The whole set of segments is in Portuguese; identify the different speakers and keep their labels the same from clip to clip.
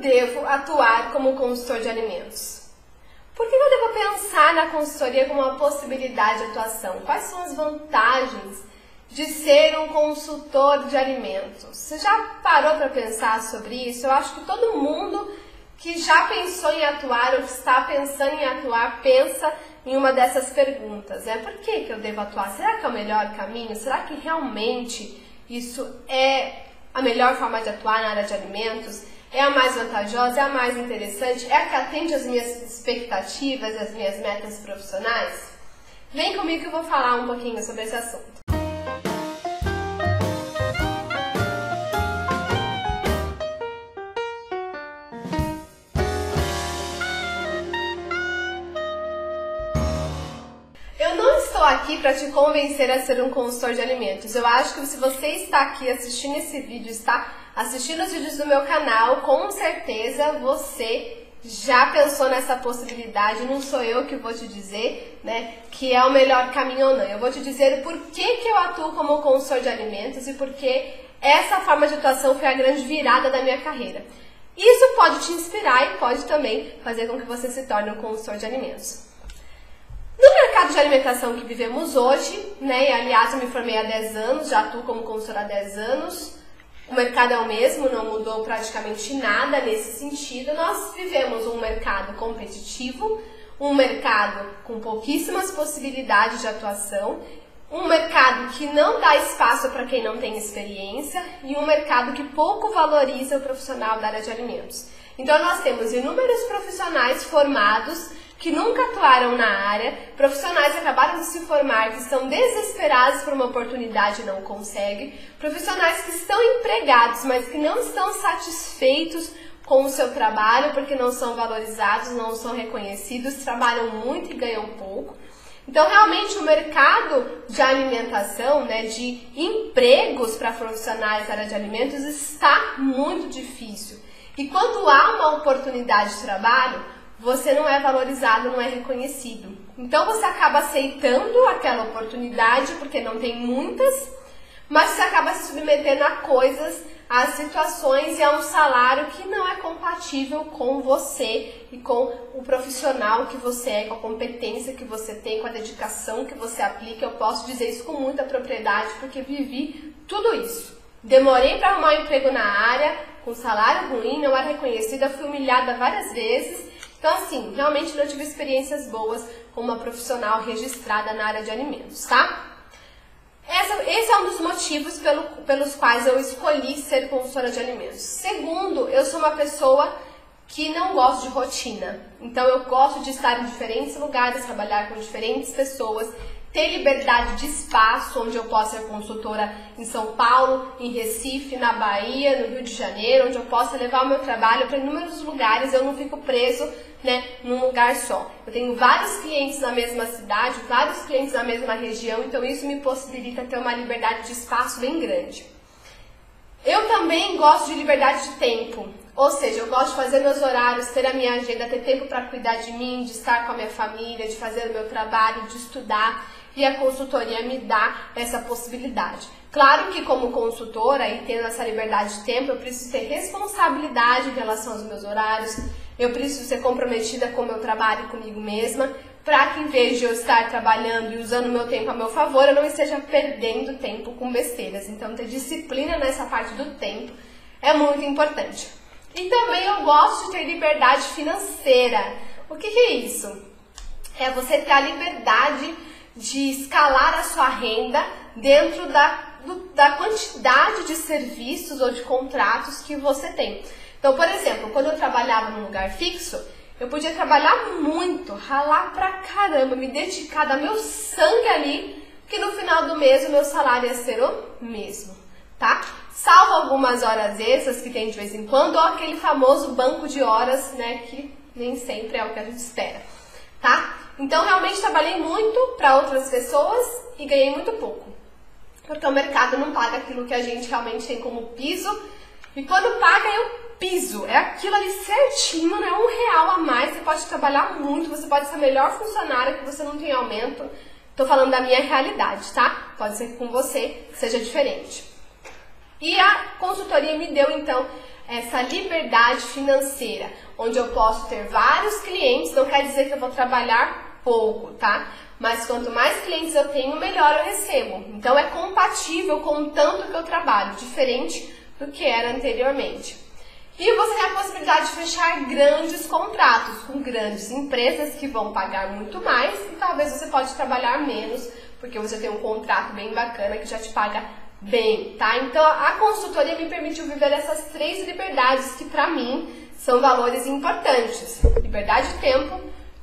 Speaker 1: devo atuar como consultor de alimentos? Por que eu devo pensar na consultoria como uma possibilidade de atuação? Quais são as vantagens de ser um consultor de alimentos? Você já parou para pensar sobre isso? Eu acho que todo mundo que já pensou em atuar ou que está pensando em atuar pensa em uma dessas perguntas. É por que, que eu devo atuar? Será que é o melhor caminho? Será que realmente isso é a melhor forma de atuar na área de alimentos? É a mais vantajosa? É a mais interessante? É a que atende às minhas expectativas, às minhas metas profissionais? Vem comigo que eu vou falar um pouquinho sobre esse assunto. Aqui para te convencer a ser um consultor de alimentos. Eu acho que se você está aqui assistindo esse vídeo, está assistindo os vídeos do meu canal, com certeza você já pensou nessa possibilidade. Não sou eu que vou te dizer, né, que é o melhor caminho ou não. Eu vou te dizer por que, que eu atuo como consultor de alimentos e por que essa forma de atuação foi a grande virada da minha carreira. Isso pode te inspirar e pode também fazer com que você se torne um consultor de alimentos. No mercado de alimentação que vivemos hoje, né, e aliás eu me formei há 10 anos, já atuo como consultora há 10 anos, o mercado é o mesmo, não mudou praticamente nada nesse sentido. Nós vivemos um mercado competitivo, um mercado com pouquíssimas possibilidades de atuação, um mercado que não dá espaço para quem não tem experiência e um mercado que pouco valoriza o profissional da área de alimentos. Então nós temos inúmeros profissionais formados que nunca atuaram na área, profissionais que acabaram de se formar, que estão desesperados por uma oportunidade e não conseguem, profissionais que estão empregados, mas que não estão satisfeitos com o seu trabalho porque não são valorizados, não são reconhecidos, trabalham muito e ganham pouco. Então, realmente, o mercado de alimentação, né, de empregos para profissionais da área de alimentos está muito difícil. E quando há uma oportunidade de trabalho, você não é valorizado, não é reconhecido. Então você acaba aceitando aquela oportunidade, porque não tem muitas, mas você acaba se submetendo a coisas, a situações e a um salário que não é compatível com você e com o profissional que você é, com a competência que você tem, com a dedicação que você aplica. Eu posso dizer isso com muita propriedade, porque vivi tudo isso. Demorei para arrumar um emprego na área, com salário ruim, não era reconhecida, fui humilhada várias vezes então, assim, realmente não tive experiências boas com uma profissional registrada na área de alimentos, tá? Essa, esse é um dos motivos pelo, pelos quais eu escolhi ser consultora de alimentos. Segundo, eu sou uma pessoa que não gosto de rotina. Então, eu gosto de estar em diferentes lugares, trabalhar com diferentes pessoas ter liberdade de espaço, onde eu possa ser consultora em São Paulo, em Recife, na Bahia, no Rio de Janeiro, onde eu possa levar o meu trabalho para inúmeros lugares, eu não fico preso né, num lugar só. Eu tenho vários clientes na mesma cidade, vários clientes na mesma região, então isso me possibilita ter uma liberdade de espaço bem grande. Eu também gosto de liberdade de tempo, ou seja, eu gosto de fazer meus horários, ter a minha agenda, ter tempo para cuidar de mim, de estar com a minha família, de fazer o meu trabalho, de estudar e a consultoria me dá essa possibilidade. Claro que como consultora e tendo essa liberdade de tempo, eu preciso ter responsabilidade em relação aos meus horários, eu preciso ser comprometida com o meu trabalho e comigo mesma, para que em vez de eu estar trabalhando e usando o meu tempo a meu favor, eu não esteja perdendo tempo com besteiras. Então, ter disciplina nessa parte do tempo é muito importante. E também eu gosto de ter liberdade financeira. O que, que é isso? É você ter a liberdade de escalar a sua renda dentro da, do, da quantidade de serviços ou de contratos que você tem. Então, por exemplo, quando eu trabalhava num lugar fixo, eu podia trabalhar muito, ralar pra caramba, me dedicar, dar meu sangue ali, que no final do mês o meu salário ia ser o mesmo, tá? Salvo algumas horas extras que tem de vez em quando, ou aquele famoso banco de horas, né, que nem sempre é o que a gente espera, tá? Então, realmente trabalhei muito para outras pessoas e ganhei muito pouco. Porque o mercado não paga aquilo que a gente realmente tem como piso. E quando paga, eu piso. É aquilo ali certinho, não é um real a mais. Você pode trabalhar muito, você pode ser a melhor funcionária que você não tem aumento. Tô falando da minha realidade, tá? Pode ser que com você seja diferente. E a consultoria me deu, então, essa liberdade financeira, onde eu posso ter vários clientes, não quer dizer que eu vou trabalhar pouco, tá? Mas quanto mais clientes eu tenho, melhor eu recebo. Então é compatível com o tanto que eu trabalho, diferente do que era anteriormente. E você tem a possibilidade de fechar grandes contratos com grandes empresas que vão pagar muito mais e talvez você pode trabalhar menos, porque você tem um contrato bem bacana que já te paga bem, tá? Então a consultoria me permitiu viver essas três liberdades que para mim são valores importantes: liberdade de tempo,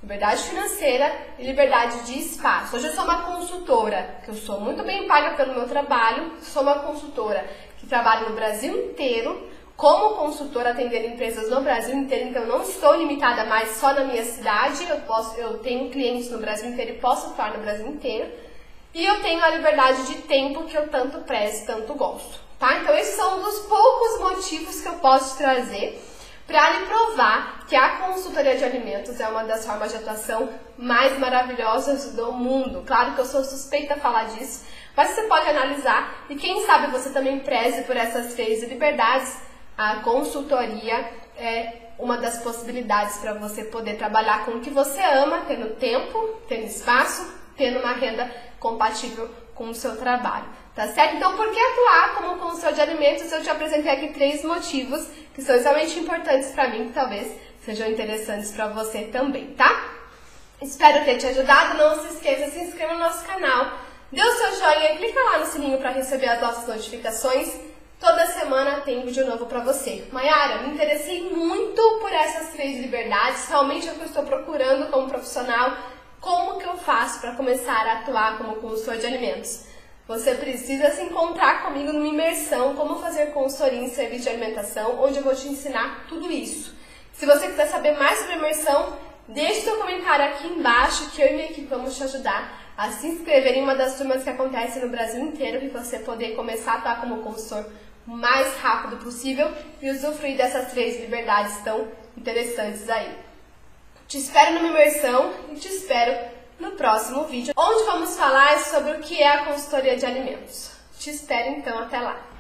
Speaker 1: liberdade financeira e liberdade de espaço. Hoje eu sou uma consultora, que eu sou muito bem paga pelo meu trabalho, sou uma consultora que trabalha no Brasil inteiro como consultora atendendo empresas no Brasil inteiro, então eu não estou limitada mais só na minha cidade, eu, posso, eu tenho clientes no Brasil inteiro e posso atuar no Brasil inteiro. E eu tenho a liberdade de tempo que eu tanto prezo, tanto gosto, tá? Então esses são um dos poucos motivos que eu posso trazer para lhe provar que a consultoria de alimentos é uma das formas de atuação mais maravilhosas do mundo. Claro que eu sou suspeita a falar disso, mas você pode analisar e quem sabe você também preze por essas três liberdades a consultoria é uma das possibilidades para você poder trabalhar com o que você ama, tendo tempo, tendo espaço, tendo uma renda compatível com o seu trabalho, tá certo? Então, por que atuar como consultor de alimentos? Eu te apresentei aqui três motivos que são extremamente importantes para mim, que talvez sejam interessantes para você também, tá? Espero ter te ajudado. Não se esqueça, se inscreva no nosso canal, dê o seu joinha, clica lá no sininho para receber as nossas notificações Toda semana tem vídeo novo para você. Mayara, me interessei muito por essas três liberdades, realmente é o que eu estou procurando como profissional. Como que eu faço para começar a atuar como consultor de alimentos? Você precisa se encontrar comigo numa imersão, como fazer consultoria em serviço de alimentação, onde eu vou te ensinar tudo isso. Se você quiser saber mais sobre imersão, deixe seu comentário aqui embaixo que eu e minha equipe vamos te ajudar a se inscrever em uma das turmas que acontece no Brasil inteiro para você poder começar a atuar como consultor o mais rápido possível e usufruir dessas três liberdades tão interessantes aí. Te espero numa imersão e te espero no próximo vídeo, onde vamos falar sobre o que é a consultoria de alimentos. Te espero então até lá!